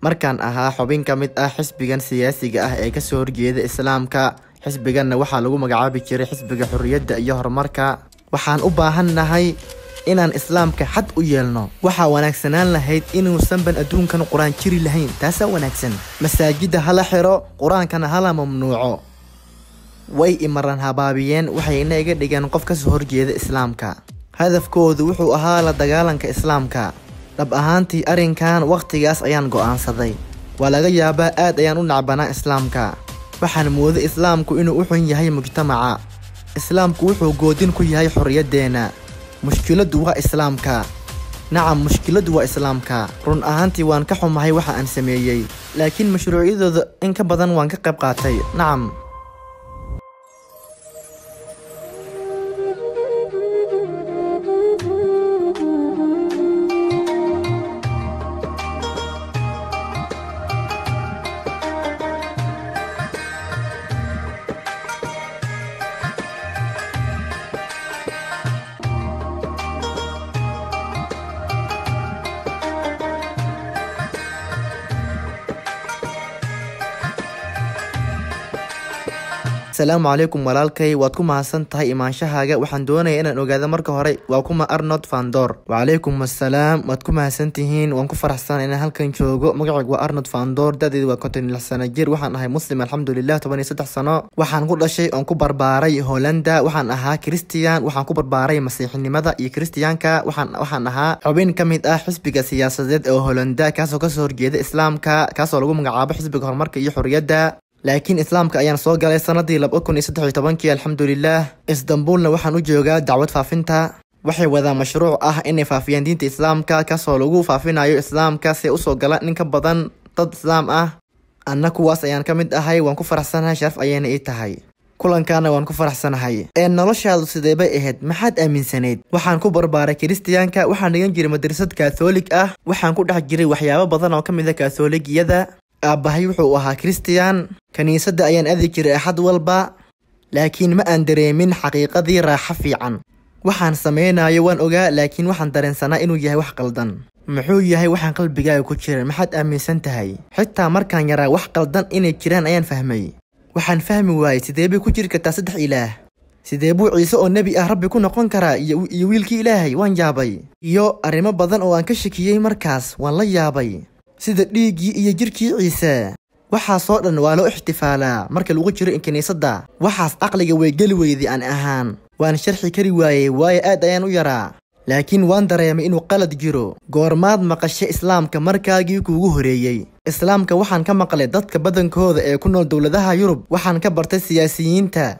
markaan ahaa xubin ka mid ah xisbigan siyaasiga ah ee ka soo horjeeda islaamka xisbiganna waxaa lagu magacaabi jiray xisbiga xorriyadda iyo horumarka. Waxaan u baahannahay inaan islaamka xad u yeelno. Waxaa wanaagsanaan lahayd inuusanban adduunkan qur'aan jiri lahayn. Taasaa wanaagsan. Masaajidda hala xiro qur'aankana hala mamnuuco. Way imaran habaabiyeen waxayna iga dhigeen qof ka soo horjeeda islaamka. Hadafkoodu wuxuu ahaa la dagaalanka islaamka dhab ahaantii arrinkan wakhtigaas ayaan go'aansaday. Waa laga yaabaa aad ayaan u nacbanaa islaamka. Waxaan mooday islaamku inuu u xun yahay mujtamaca. Islaamku wuxuu goodin ku yahay xorriyaddeenna mushkiladdu waa islaamka. Nacam mushkiladdu waa islaamka. Run ahaantii waan ka xumahay waxa aan sameeyey. Laakiin mashruucyadooda in ka badan waan ka qayb qaatay. Nacam asalaamu calaykum walaalkay. Waad ku mahadsan tahay imaanshahaaga waxaan doonaya inaan ogaado marka hore waa kuma arnold fandor wacalaykum assalaam waad ku mahadsantihiin waan ku faraxsan inaan halkan joogo. Magacaygu waa arnold fandor da-deedu waa konton lix sano jir. Waxaan ahay muslim alxamdulilah toban iyo saddex sano. Waxaan ku dhashay oon ku barbaaray hollanda. Waxaan ahaa christian. Waxaan ku barbaaray masiixinimada iyo christiyaanka waxaan ahaa xubin ka mid ah xisbiga siyaasadeed ee hollanda kaasoo ka soo horjeeda islaamka kaasoo lagu magacaabo xisbiga horumarka iyo xorriyadda laakiin islaamka ayaan soo galay sanadii laba kun iyo tobankii alxamdulilah istambuulna waxaan u joogaa dacwad faafinta. Waxay wadaan mashruuc ah inay faafiyaan diinta islaamka kaasoo lagu faafinayo islaamka si u soo gala nin ka badan dad islaam ah. Anna kuwaas ayaan ka mid ahay waan ku faraxsanahay sharaf ayayna ii tahay. Kulankaana waan ku faraxsanahay. Ee noloshaadu sidee bay ahayd? Maxaad aaminsanayd? Waxaan ku barbaaray kiristiyaanka waxaan dhigan jiray madrasad kathoolig ah. Waxaan ku dhex jiray waxyaabo badan oo ka mid a kathooligiyada aabbahay wuxuu ahaa christian kiniisadda ayaan aadi jiray axad walba laakiin ma aan dareemin xaqiiqadii raaxo fiican. Waxaan samaynayo waan ogaa laakiin waxaan dareensanaa inuu yahay wax qaldan. Muxuu yahay waxaan qalbigaaga ku jiran maxaad aaminsan tahay? Xitaa markaan yaraa wax qaldan inay jiraan ayaan fahmay. Waxaan fahmi waayey sidee bay ku jiri kartaa saddex ilaah? Sidee buu ciise oo nebi ah rabbi ku noqon karaa iyo wiilkii ilaahay? Waan yaabay. Iyo arrimo badan oo aan ka shakiyey markaas waan la yaabay. Sida dhiiggii iyo jirkii ciise waxaasoo dhan waa loo ixtifaalaa. Marka lagu jiro kiniisadda waxaas caqliga way geli weyday aan ahaan. Waan sharxi kari waayey waayo aad ayaan u yaraa. Laakiin waan dareemay inuu qalad jiro. Goormaad maqashay islaamka markaagii kuugu horeeyey. Islaamka waxaan ka maqlay dadka badankooda ee ku nool dowladaha yurub. Waxaan ka bartay siyaasiyiinta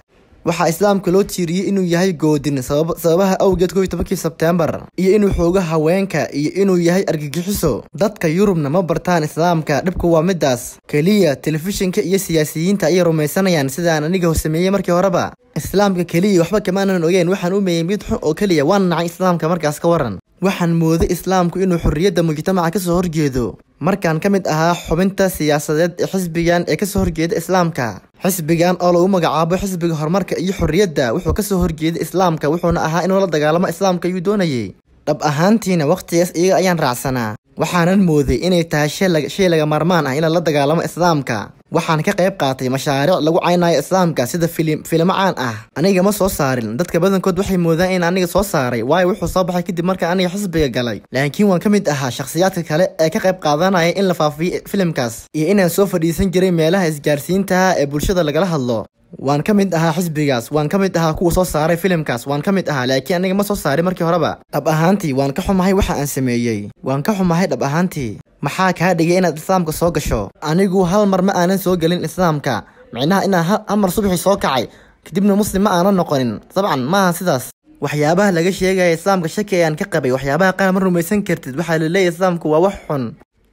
waxaa islaamka loo tiiriyey inuu yahay goodin sababaha awgeed kow tobankii sebteembar iyo inuu xoogo haweenka iyo inuu yahay argagixiso. Dadka yurubna ma bartaan islaamka dhibku waa midaas keliya telefishinka iyo siyaasiyiinta ayay rumaysanayaan sidaan aniga sameeyey markii horeba. Islaamka keliya waxba kamaanan ogeen waxaan u meeyey mid xun oo keliya waan nacay islaamka markaas ka waran. Waxaan mooday islaamku inuu xorriyadda mujtamaca ka soo horjeedo markaan ka mid ahaa xubinta siyaasadeed ee xisbigan ee ka soo horjeeda islaamka. Xisbigan oo lagu magacaabo xisbiga horumarka iyo xorriyadda wuxuu ka soo horjeeda islaamka wuxuuna ahaa inuu la dagaalamo islaamka ayuu doonayay. Dhab ahaantiina wakhtigaas iyaga ayaan raacsanaa. Waxaanan mooday inay tahay shay laga maarmaan ah in la dagaalamo islaamka waxaan ka qayb qaatay mashaariic lagu caynayo islaamka sida filimo caan ah. Aniga ma soo saarin. Dadka badankood waxay moodaan in aniga soo saaray waayo wuxuu soo baxay kadib markaan aniga xisbiga galay. Laakiin waan ka mid ahaa shakhsiyaadka kale ee ka qayb qaadanaya in la faafiyo filimkaas iyo inaan soo fadhiisan jiray meelaha isgaarsiinta ee bulshada lagala hadlo waan ka mid ahaa xisbigaas waan ka mid ahaa kuwa soo saaray filimkaas waan ka mid ahaa laakiin aniga ma soo saarin markii horeba. Dhab ahaantii waan ka xumahay waxa aan sameeyey. Waan ka xumahay dhab ahaantii. Maxaa kaa dhigay inaad islaamka soo gasho? Anigu hal mar ma aanan soo gelin islaamka. Micnaha inaan hal mar subaxii soo kacay kadibna muslim ma aanan noqonin. Dabcan maaha sidaas. Waxyaabaha laga sheegaya islaamka shaki ayaan ka qabay. Waxyaabaha qaar ma rumaysan kartid. Waxaa laleeyahy islaamku waa wax xun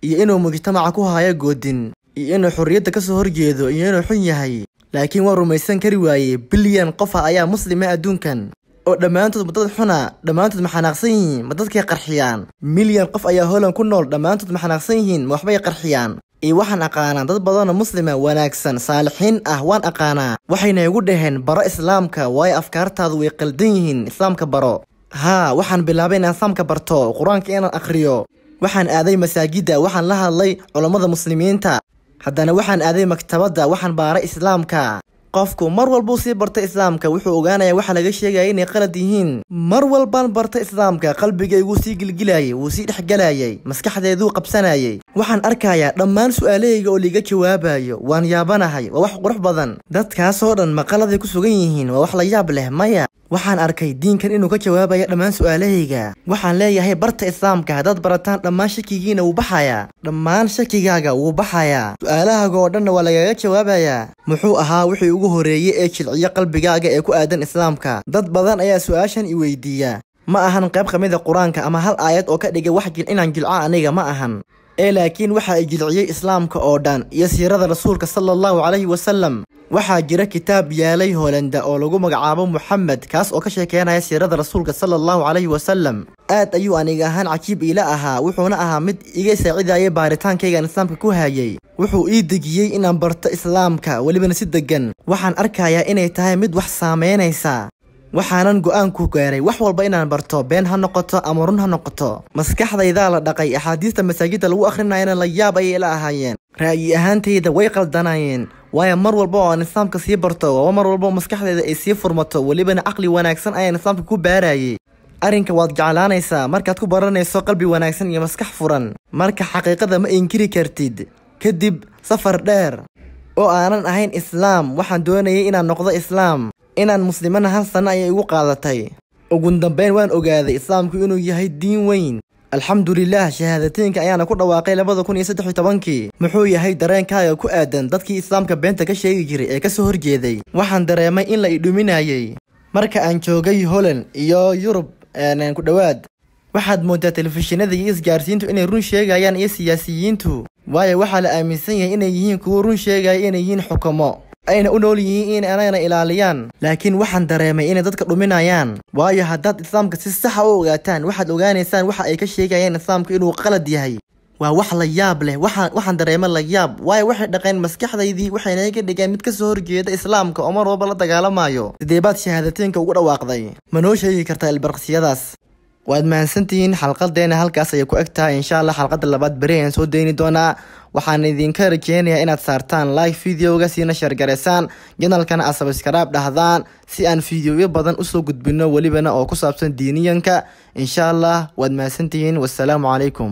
iyo inuu mujtamaca ku hayo goodin iyo inuu xorriyadda ka soo horjeedo iyo inuu xun yahay. Laakiin waan rumaysan kari waayey bilyan qofa ayaa muslima adduunkan. Oo dhammaantood ma dad xuna dhammaantood ma xanaaqsan yihiin ma dadkay qarxiyaan. Milyan qof ayaa holan ku nool dhammaantood ma xanaaqsan yihiin ma waxbay qarxiyaan. Iyo waxaan aqaanaa dad badanoo muslima wanaagsan saalixiin ah waan aqaanaa. Waxayna igu dhaheen baro islaamka waayo afkaartaadu way qaldan yihiin islaamka baro. Haa waxaan bilaabay inaan islaamka barto qur'aanka inaan akhriyo. Waxaan aaday masaajidda waxaan la hadlay culammada muslimiinta haddana waxaan aaday maktabadda waxaan baaray islaamka. Qofku mar walbuu sii barta islaamka wuxuu ogaanayaa waxa laga sheegaya inay qalad yihiin. Mar walbaan barta islaamka qalbigayguu sii gilgilayay wuu sii dhexgelayay maskaxdeeduu qabsanayay. Waxaan arkayaa dhammaan su'aalahayga oo liiga jawaabayo waan yaabanahay waa wax qurux badan. Dadkaasoo dhan ma qaladay ku sugan yihiin waa wax la yaab leh maya waxaan arkay diinkan inuu ka jawaabaya dhammaan su'aalahayga. Waxaan leeyahay barta islaamka haddaad barataan dhammaan shakigiina wuu baxayaa. Dhammaan shakigaaga wuu baxayaa. Su'aalahaaga oo dhanna waa lagaga jawaabayaa muxuu ahaa wixii ugu horeeyey ee jilciyo qalbigaaga ee ku aadan islaamka. Dad badan ayaa su'aashan i weydiiya. Ma ahan qayb ka mida qur'aanka ama hal aayad oo ka dhigay wax jil inaan jilco aniga ma ahan ee laakiin waxa ay jilciyey islaamka oo dhan iyo siirada rasuulka sala allahu calayhi wasalam waxaa jira kitaab yaalay hoolanda oo lagu magacaabo moxamed kaas oo ka sheekeynaya siirada rasuulka sala allahu calayhi wasalam aad ayuu aniga ahaan cajiib iila ahaa wuxuuna ahaa mid iga saacidayay baaritaankaygaan islaamka ku hayay. Wuxuu ii dejiyey inaan barto islaamka welibana si degan waxaan arkayaa inay tahay mid wax saameynaysa waxaanan go'aanku gaaray wax walba inaan barto been ha noqoto ama run ha noqoto. Maskaxdaydaa la dhaqay axaadiista masaajidda lagu akhrinayana la yaab ayay la ahaayeen. Ra'yi ahaantayda way qaldanayeen waayo mar walba oo aan islaamka sii barto waaba mar walba oo maskaxdayda ay sii furmato welibana caqli wanaagsan ayaan islaamka ku baarayay arrinka waad jeclaanaysaa markaad ku baranayso qalbi wanaagsan iyo maskax furan. Marka xaqiiqada ma inkiri kartid kadib safar dheer oo aanan ahayn islaam waxaan doonayay inaan noqdo islaam inaan muslimana hal sanno ayay igu qaadatay. Ugu dambeyn waan ogaaday islaamku inuu yahay diin weyn. Alxamdulilah shahaadateynka ayaana ku dhawaaqay labada kun iyo saddex iyo tobankii. Muxuu yahay dareenkaaga ku aadan dadkii islaamka beenta ka sheegi jiray ee ka soo horjeeday. Waxaan dareemay in la idhuminayay. Marka aan joogay holland iyo yurub ku dhowaad waxaad moodaa telefishinada iyo isgaarsiintu inay run sheegayaan iyo siyaasiyiintu. Waayo waxaa la aaminsan yahay inay yihiin kuwo run sheegaya inay yihiin xukumo ayna u nool yihiin in anayna ilaaliyaan. Laakiin waxaan dareemay inay dadka dhuminayaan. Waayo haddaad islaamka si saxa u ogaataan waxaad ogaanaysaan waxa ay ka sheegayaan islaamku inuu qalad yahay. Waa wax la yaab leh waxaan dareemay la yaab. Waayo waxay dhaqeen maskaxdaydii waxayna ka dhigeen mid ka soo horjeeda islaamka oo mar walba la sidee baad shahaadateynka ugu dhawaaqday? Ma noo sheegi kartaa ilbarqsiyadaas waad mahadsantihiin xalqadeena halkaas ayay ku eg tahay insha allah xalqada labaad beri ayaan soo deyni doonaa. Waxaan idinka rajeynayaa inaad saartaan like videoga siina sheergaraysaan janalkana aad sabskaraab dhahdaan si aan fideoyo badan u soo gudbino welibana oo ku saabsan diiniyanka insha allah waad mahadsantihiin wasalaamu calaykum